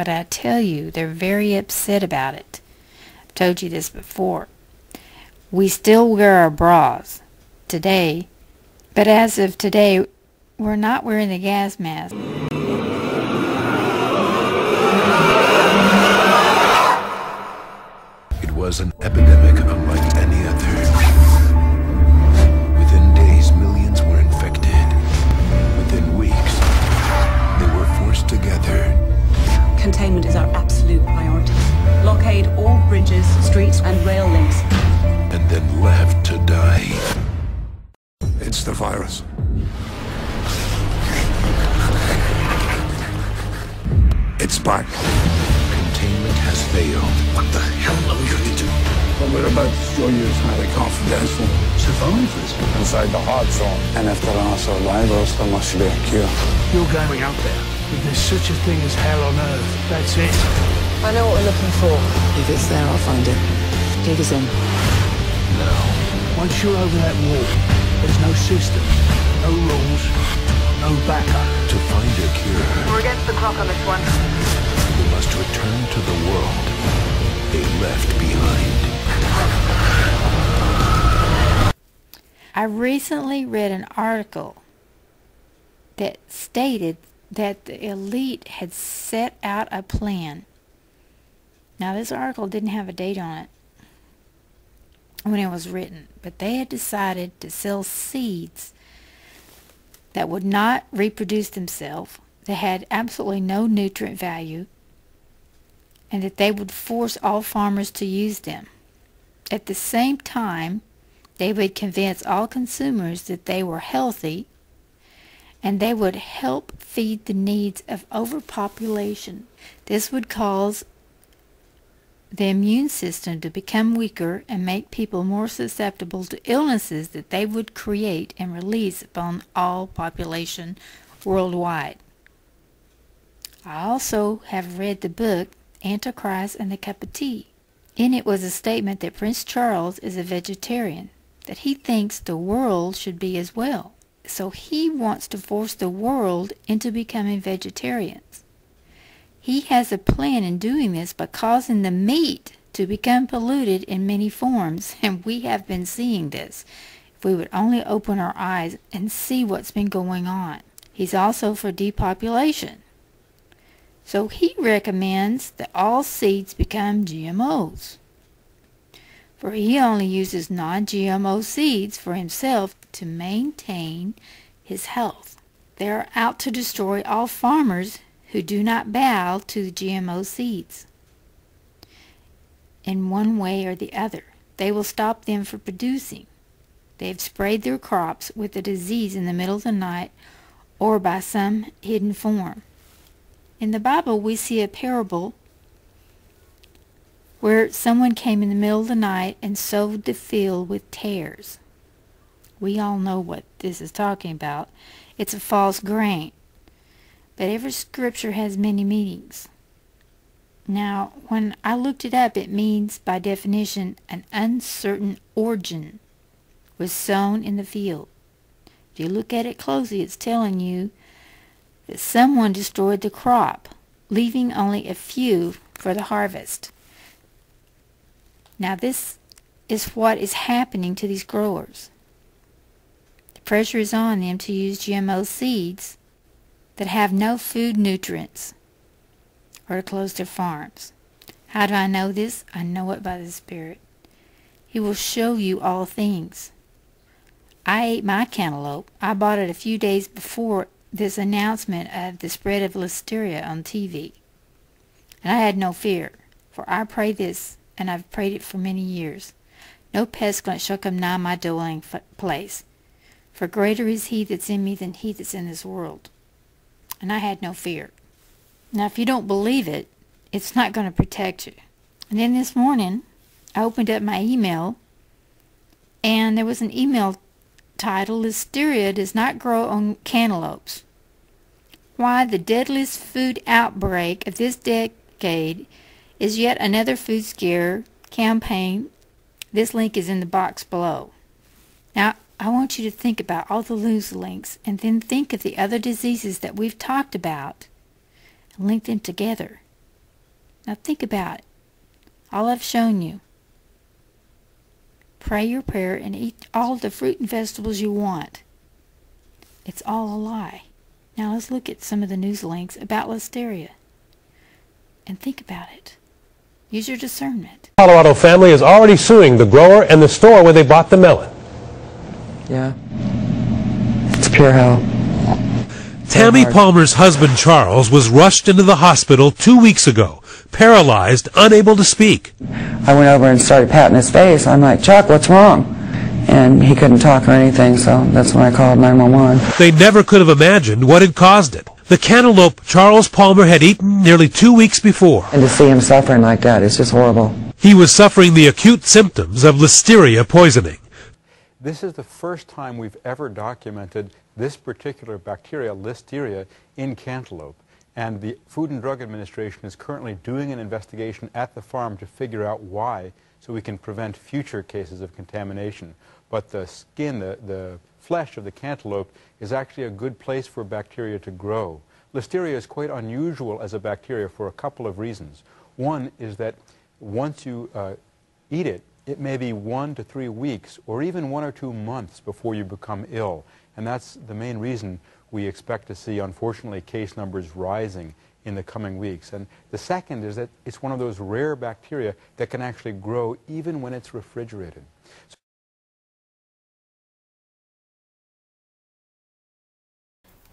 but I tell you, they're very upset about it. I've told you this before. We still wear our bras today, but as of today, we're not wearing the gas mask. It was an epidemic It's. Containment has failed. What the hell are we going to do? What we're about to show you is highly confidential. Survivors. Inside the hot zone. And if there are survivors, there must be a cure. You're going out there. If there's such a thing as hell on earth, that's it. I know what we're looking for. If it's there, I'll find it. Take us in. Now, Once you're over that wall, there's no system, no rules, no backup. to find a cure, We're against the clock on this one. Left behind. I recently read an article that stated that the elite had set out a plan. Now, this article didn't have a date on it when it was written, but they had decided to sell seeds that would not reproduce themselves, that had absolutely no nutrient value, and that they would force all farmers to use them. At the same time, they would convince all consumers that they were healthy and they would help feed the needs of overpopulation. This would cause the immune system to become weaker and make people more susceptible to illnesses that they would create and release upon all population worldwide. I also have read the book Antichrist and the Cup of Tea. In it was a statement that Prince Charles is a vegetarian, that he thinks the world should be as well. So he wants to force the world into becoming vegetarians. He has a plan in doing this by causing the meat to become polluted in many forms, and we have been seeing this. If we would only open our eyes and see what's been going on. He's also for depopulation. So he recommends that all seeds become GMOs. For he only uses non-GMO seeds for himself to maintain his health. They are out to destroy all farmers who do not bow to GMO seeds. In one way or the other, they will stop them from producing. They have sprayed their crops with a disease in the middle of the night or by some hidden form. In the Bible, we see a parable where someone came in the middle of the night and sowed the field with tares. We all know what this is talking about. It's a false grain. But every scripture has many meanings. Now, when I looked it up, it means, by definition, an uncertain origin was sown in the field. If you look at it closely, it's telling you that someone destroyed the crop, leaving only a few for the harvest. Now this is what is happening to these growers. The pressure is on them to use GMO seeds that have no food nutrients or to close their farms. How do I know this? I know it by the Spirit. He will show you all things. I ate my cantaloupe. I bought it a few days before this announcement of the spread of listeria on TV. And I had no fear, for I pray this, and I've prayed it for many years. No pestilence shall come nigh my dwelling place, for greater is he that's in me than he that's in this world. And I had no fear. Now, if you don't believe it, it's not going to protect you. And then this morning, I opened up my email, and there was an email title, Listeria does not grow on cantaloupes. Why the deadliest food outbreak of this decade is yet another food scare campaign. This link is in the box below. Now, I want you to think about all the loose links and then think of the other diseases that we've talked about and link them together. Now think about it. All I've shown you. Pray your prayer and eat all the fruit and vegetables you want. It's all a lie. Now let's look at some of the news links about listeria. And think about it. Use your discernment. Colorado family is already suing the grower and the store where they bought the melon. Yeah. It's pure hell. Tammy Palmer's husband Charles was rushed into the hospital two weeks ago, paralyzed, unable to speak. I went over and started patting his face. I'm like, Chuck, what's wrong? And he couldn't talk or anything, so that's when I called 911. They never could have imagined what had caused it. The cantaloupe Charles Palmer had eaten nearly two weeks before. And to see him suffering like that, it's just horrible. He was suffering the acute symptoms of listeria poisoning. This is the first time we've ever documented this particular bacteria, Listeria, in cantaloupe. And the Food and Drug Administration is currently doing an investigation at the farm to figure out why so we can prevent future cases of contamination. But the skin, the, the flesh of the cantaloupe is actually a good place for bacteria to grow. Listeria is quite unusual as a bacteria for a couple of reasons. One is that once you uh, eat it, it may be one to three weeks or even one or two months before you become ill. And that's the main reason we expect to see, unfortunately, case numbers rising in the coming weeks. And the second is that it's one of those rare bacteria that can actually grow even when it's refrigerated. So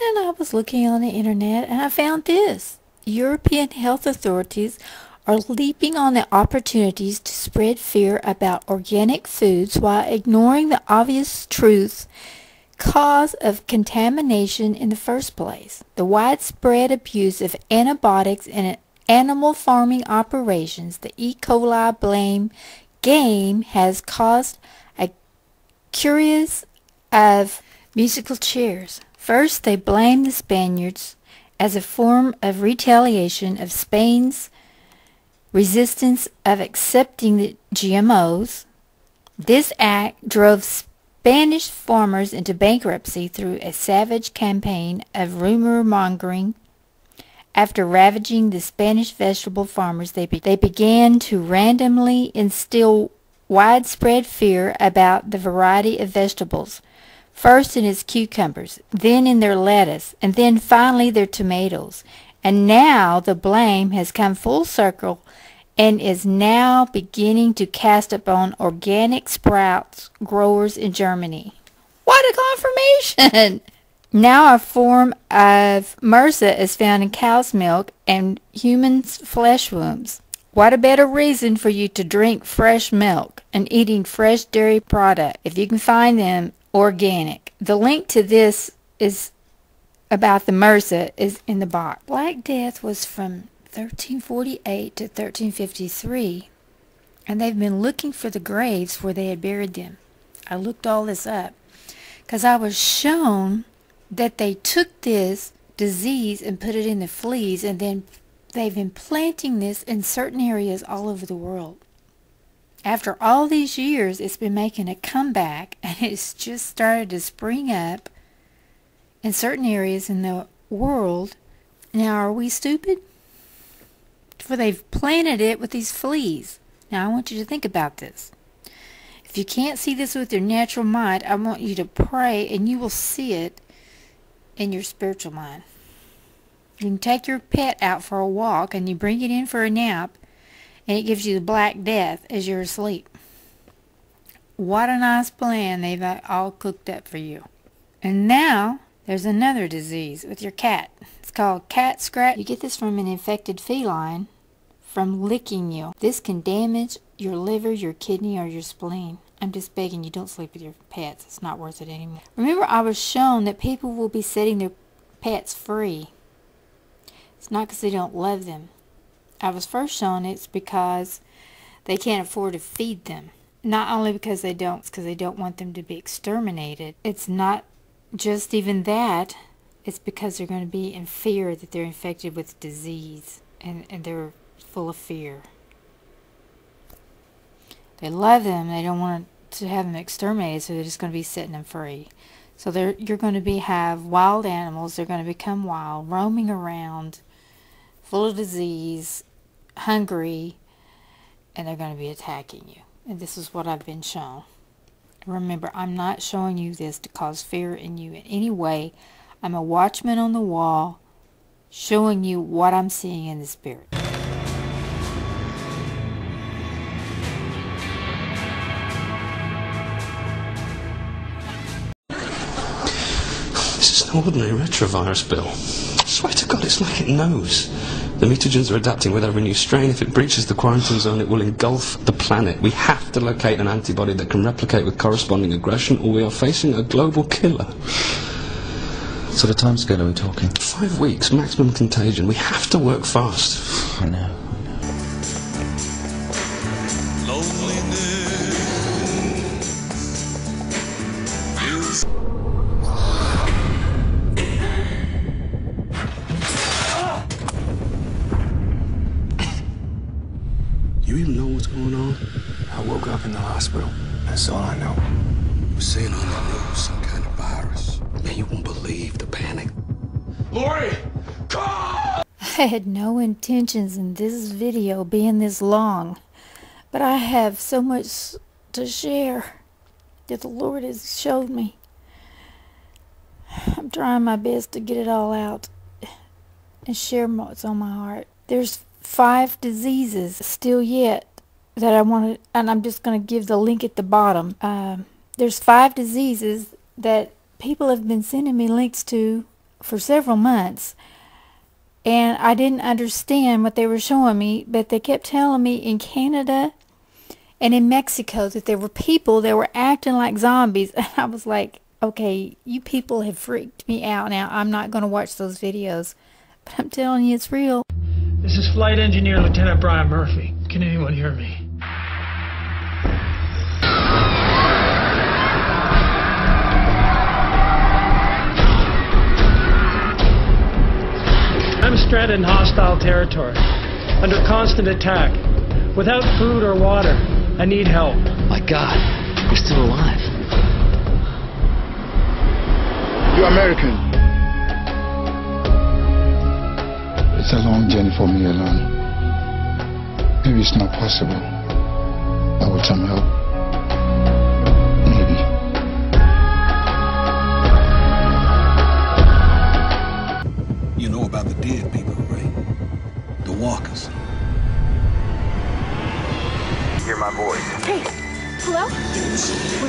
And I was looking on the internet and I found this. European health authorities are leaping on the opportunities to spread fear about organic foods while ignoring the obvious truth cause of contamination in the first place. The widespread abuse of antibiotics in animal farming operations, the E. coli blame game has caused a curious of musical chairs. First, they blame the Spaniards as a form of retaliation of Spain's resistance of accepting the GMOs. This act drove Spanish farmers into bankruptcy through a savage campaign of rumor mongering. After ravaging the Spanish vegetable farmers, they, be they began to randomly instill widespread fear about the variety of vegetables first in its cucumbers, then in their lettuce, and then finally their tomatoes. And now the blame has come full circle and is now beginning to cast upon organic sprouts growers in Germany. What a confirmation! Now a form of MRSA is found in cow's milk and humans' flesh wounds. What a better reason for you to drink fresh milk and eating fresh dairy product if you can find them organic. The link to this is about the MRSA is in the box. Black Death was from 1348 to 1353, and they've been looking for the graves where they had buried them. I looked all this up because I was shown that they took this disease and put it in the fleas, and then they've been planting this in certain areas all over the world after all these years, it's been making a comeback and it's just started to spring up in certain areas in the world. Now, are we stupid? For they've planted it with these fleas. Now, I want you to think about this. If you can't see this with your natural mind, I want you to pray and you will see it in your spiritual mind. You can take your pet out for a walk and you bring it in for a nap and it gives you the black death as you're asleep. What a nice plan they've uh, all cooked up for you. And now there's another disease with your cat. Called cat scratch. You get this from an infected feline from licking you. This can damage your liver, your kidney, or your spleen. I'm just begging you don't sleep with your pets. It's not worth it anymore. Remember I was shown that people will be setting their pets free. It's not because they don't love them. I was first shown it's because they can't afford to feed them. Not only because they don't, because they don't want them to be exterminated. It's not just even that. It's because they're going to be in fear that they're infected with disease and, and they're full of fear. They love them. They don't want to have them exterminated, so they're just going to be setting them free. So they're, you're going to be have wild animals. They're going to become wild, roaming around, full of disease, hungry and they're going to be attacking you. And this is what I've been shown. Remember, I'm not showing you this to cause fear in you in any way. I'm a watchman on the wall showing you what I'm seeing in the spirit. This is an ordinary retrovirus, Bill. I swear to God, it's like it knows. The mutagens are adapting with every new strain. If it breaches the quarantine zone, it will engulf the planet. We have to locate an antibody that can replicate with corresponding aggression, or we are facing a global killer. What sort of timescale are we talking? Five weeks, maximum contagion. We have to work fast. I know. Loneliness. You even know what's going on? I woke up in the hospital. That's all I know. We're seeing on the news some kind of virus. Man, you won't believe the panic. Lori! I had no intentions in this video being this long, but I have so much to share that the Lord has showed me. I'm trying my best to get it all out and share what's on my heart. There's five diseases still yet that I want to, and I'm just going to give the link at the bottom. Um, there's five diseases that people have been sending me links to for several months and I didn't understand what they were showing me, but they kept telling me in Canada and in Mexico that there were people that were acting like zombies, and I was like, okay, you people have freaked me out. Now I'm not going to watch those videos, but I'm telling you, it's real. This is Flight Engineer Lieutenant Brian Murphy. Can anyone hear me? I'm stranded in hostile territory, under constant attack, without food or water. I need help. My God, you're still alive. You're American. It's a long journey for me alone. Maybe it's not possible. I with some help,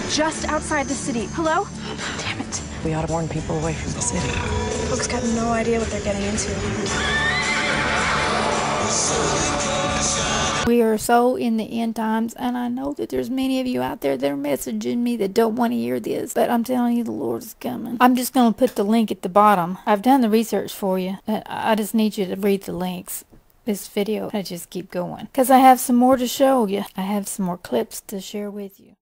just outside the city. Hello? Damn it. We ought to warn people away from the city. Folks got no idea what they're getting into. We are so in the end times, and I know that there's many of you out there that are messaging me that don't want to hear this, but I'm telling you, the Lord is coming. I'm just going to put the link at the bottom. I've done the research for you. but I just need you to read the links. This video, I just keep going. Because I have some more to show you. I have some more clips to share with you.